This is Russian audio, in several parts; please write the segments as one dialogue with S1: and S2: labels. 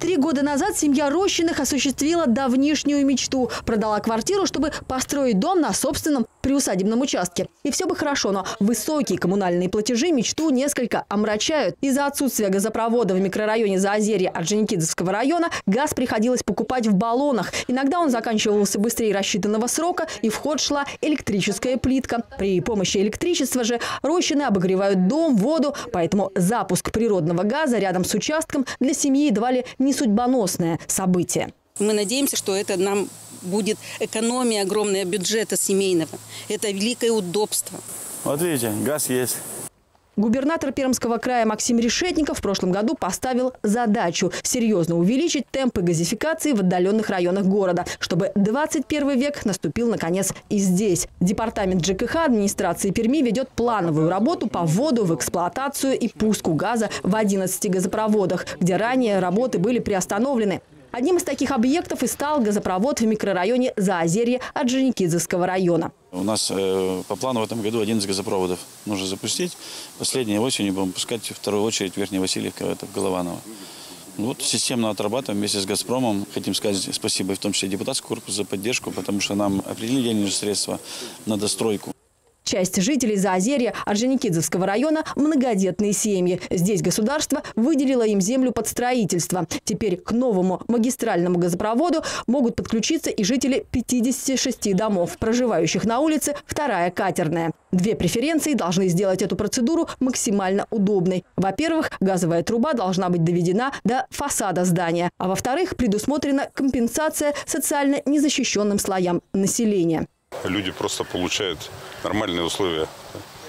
S1: Три года назад семья Рощиных осуществила давнишнюю мечту. Продала квартиру, чтобы построить дом на собственном приусадебном участке. И все бы хорошо, но высокие коммунальные платежи мечту несколько омрачают. Из-за отсутствия газопровода в микрорайоне Заозерье Орджоникидзевского района газ приходилось покупать в баллонах. Иногда он заканчивался быстрее рассчитанного срока, и в ход шла электрическая плитка. При помощи электричества же Рощины обогревают дом, воду, поэтому запуск природного газа рядом с участком для семьи едва ли не судьбоносное событие.
S2: Мы надеемся, что это нам будет экономия огромная бюджета семейного. Это великое удобство.
S3: Вот видите, газ есть.
S1: Губернатор Пермского края Максим Решетников в прошлом году поставил задачу серьезно увеличить темпы газификации в отдаленных районах города, чтобы 21 век наступил наконец и здесь. Департамент ЖКХ администрации Перми ведет плановую работу по вводу в эксплуатацию и пуску газа в 11 газопроводах, где ранее работы были приостановлены. Одним из таких объектов и стал газопровод в микрорайоне Заозерье Орджоникидзевского района.
S3: У нас э, по плану в этом году 11 газопроводов нужно запустить. Последней осенью будем пускать вторую очередь Верхняя Васильевка, это в Голованово. Вот системно отрабатываем вместе с «Газпромом». Хотим сказать спасибо в том числе депутатскому корпусу за поддержку, потому что нам определили денежные средства на достройку.
S1: Часть жителей Заозерья Орджоникидзевского района – многодетные семьи. Здесь государство выделило им землю под строительство. Теперь к новому магистральному газопроводу могут подключиться и жители 56 домов, проживающих на улице «Вторая катерная». Две преференции должны сделать эту процедуру максимально удобной. Во-первых, газовая труба должна быть доведена до фасада здания, а во-вторых, предусмотрена компенсация социально незащищенным слоям населения.
S4: Люди просто получают нормальные условия.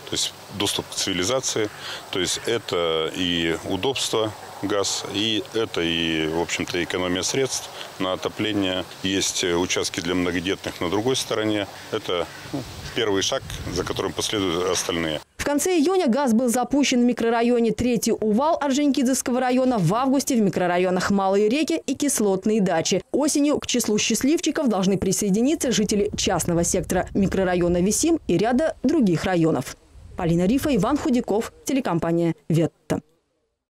S4: То есть доступ к цивилизации. То есть это и удобство газ, и это и, в общем-то, экономия средств на отопление. Есть участки для многодетных на другой стороне. Это ну, первый шаг, за которым последуют остальные.
S1: В конце июня газ был запущен в микрорайоне Третий Увал Орджоникидзевского района, в августе в микрорайонах Малые реки и Кислотные дачи. Осенью к числу счастливчиков должны присоединиться жители частного сектора микрорайона Висим и ряда других районов. Полина Рифа, Иван Худяков, телекомпания «Ветта».